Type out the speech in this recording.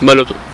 Vale, otro.